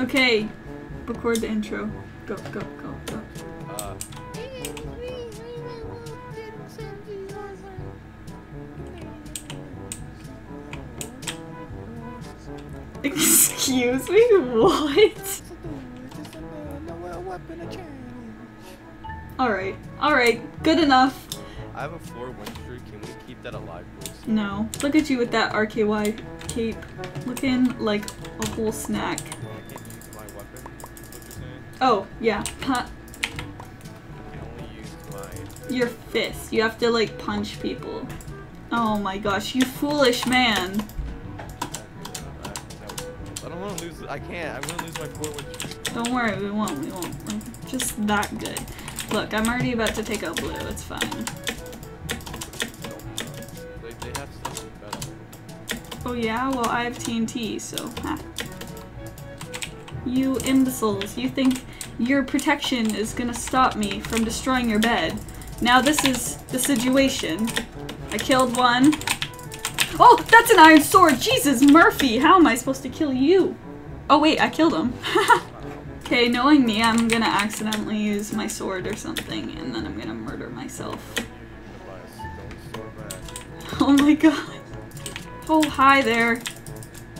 Okay, record the intro. Go, go, go, go. Uh, Excuse me, what? Alright, alright, good enough. I have a four win streak. Can we keep that alive, please? No. Look at you with that RKY cape. Looking like a whole snack. Oh, yeah. Huh. I only use my. Your fist. You have to, like, punch people. Oh my gosh, you foolish man. I don't want to lose. I can't. I'm gonna lose my. Don't worry, we won't, we won't. We're just that good. Look, I'm already about to take out blue, it's fine. They, they have something better. Oh yeah? Well, I have TNT, so ha. You imbeciles, you think your protection is gonna stop me from destroying your bed. Now this is the situation. I killed one. Oh, that's an iron sword! Jesus, Murphy! How am I supposed to kill you? Oh wait, I killed him. Okay, knowing me, I'm gonna accidentally use my sword or something, and then I'm gonna murder myself. Oh my god. Oh, hi there.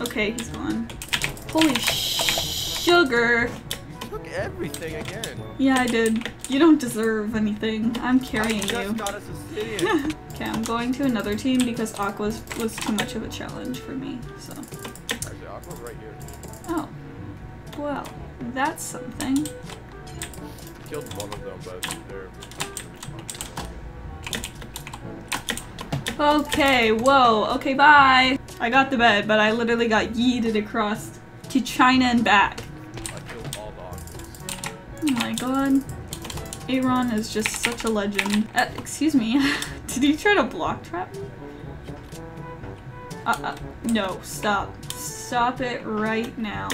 Okay, he's gone. Holy sugar. Took everything again. Yeah, I did. You don't deserve anything. I'm carrying you. okay, I'm going to another team because Aqua's was too much of a challenge for me, so. Actually, Aqua's right here. Oh. Well, that's something. Killed one of them, but they're. Okay, whoa, okay, bye. I got the bed, but I literally got yeeted across to China and back. Oh my god. Aaron is just such a legend. Uh, excuse me. Did you try to block trap me? Uh, uh, no, stop. Stop it right now.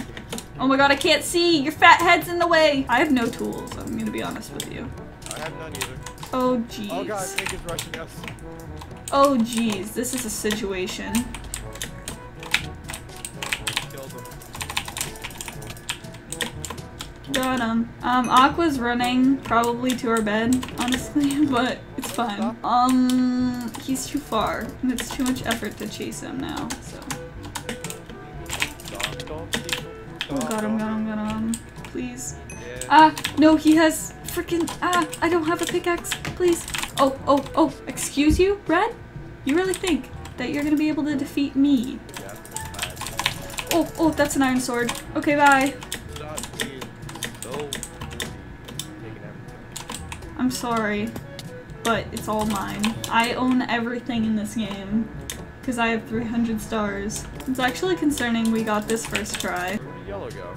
Oh my god, I can't see! Your fat head's in the way! I have no tools, I'm gonna be honest with you. I have none either. Oh jeez. Oh god, Nick is rushing us. Oh jeez, this is a situation. Got him. Um, Aqua's running probably to our bed, honestly, but it's fine. Um, he's too far, and it's too much effort to chase him now, so. Dog, dog, people. Oh, Dog, got him, dog. got him, got him. Please. Ah, no, he has freaking. Ah, I don't have a pickaxe. Please. Oh, oh, oh, excuse you, Red? You really think that you're gonna be able to defeat me? Yeah, that's bad. Oh, oh, that's an iron sword. Okay, bye. Stop being so taking everything. I'm sorry, but it's all mine. I own everything in this game. Because I have 300 stars. It's actually concerning we got this first try. Where did yellow go?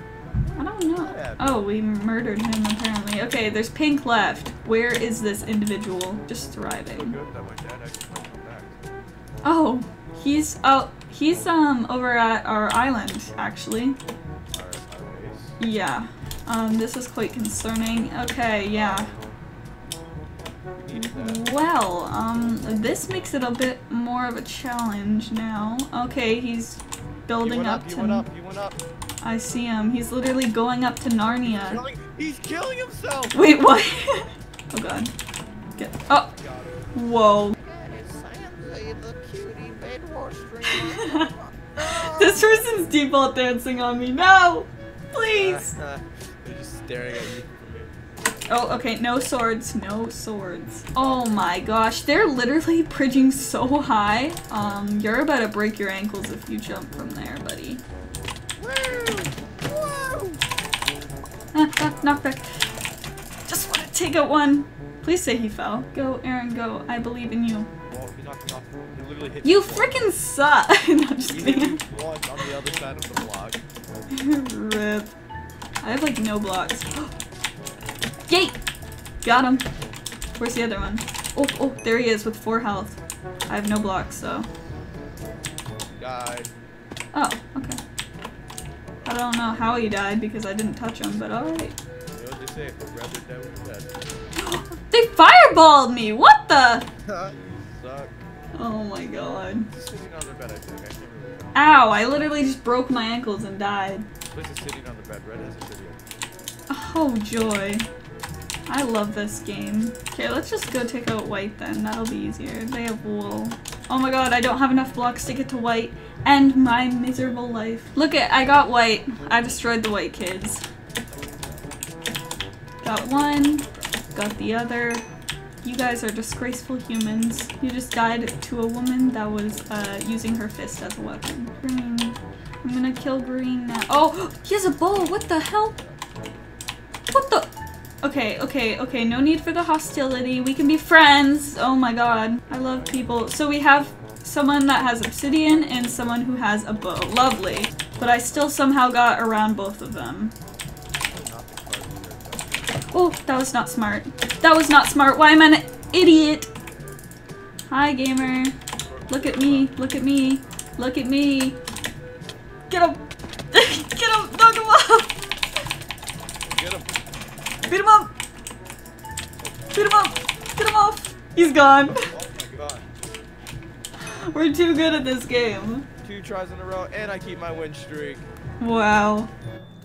I don't know. Oh, we murdered him apparently. Okay, there's pink left. Where is this individual? Just thriving. good that my dad actually might come back. Oh, he's oh he's um over at our island actually. Our, our base. Yeah. Um, this is quite concerning. Okay, yeah. We needed that. Well, um, this makes it a bit more of a challenge now. Okay, he's building went up, up, he to. went up, he went up. I see him. He's literally going up to Narnia. Killing, he's killing himself! Wait, what? oh god. Get. Oh, whoa. this person's default dancing on me. No, please. They're just staring at you. Oh, okay. No swords. No swords. Oh my gosh, they're literally bridging so high. Um, you're about to break your ankles if you jump from there, buddy. Ah, ah, knockback. Just want to take out one. Please say he fell. Go, Aaron, go. I believe in you. Well, he knocked me off. He literally hit You freaking suck. no, just kidding. me once on the other side of the block. Rip. I have like no blocks. Yay! Got him. Where's the other one? Oh, oh, there he is with four health. I have no blocks, so. Died. Oh, okay. I don't know how he died because I didn't touch him, but alright. You know they say? If the rather dead than dead. They fireballed me! What the? you suck. Oh my god. Sitting on bed, I think. I can't really. Ow, I literally just broke my ankles and died. Place is sitting on the bed. Red hasn't been. Oh joy. I love this game. Okay, let's just go take out white then. That'll be easier. They have wool. Oh my god, I don't have enough blocks to get to white. And my miserable life. Look at, I got white. I destroyed the white kids. Got one. Got the other. You guys are disgraceful humans. You just died to a woman that was uh, using her fist as a weapon. Green. I'm gonna kill green now. Oh, he has a bow. What the hell? What the? Okay, okay, okay. No need for the hostility. We can be friends. Oh my god. I love people. So we have someone that has obsidian and someone who has a bow. Lovely. But I still somehow got around both of them. Oh, that was not smart. That was not smart. Why am I an idiot? Hi, gamer. Look at me. Look at me. Look at me. Get him. Get him. Knock him off. Get him. Beat him up. Beat him up. Get him off. He's gone. Oh my god. We're too good at this game. Two tries in a row, and I keep my win streak. Wow.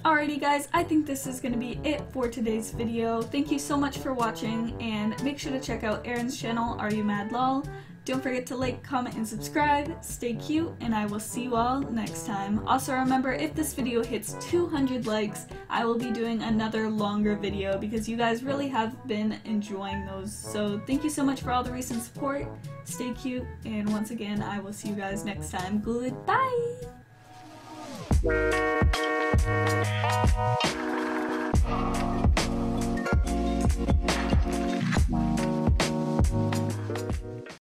Alrighty guys, I think this is going to be it for today's video. Thank you so much for watching and make sure to check out Aaron's channel, Are You Mad Lol. Don't forget to like, comment, and subscribe. Stay cute, and I will see you all next time. Also remember, if this video hits 200 likes, I will be doing another longer video because you guys really have been enjoying those. So thank you so much for all the recent support. Stay cute, and once again, I will see you guys next time. Goodbye!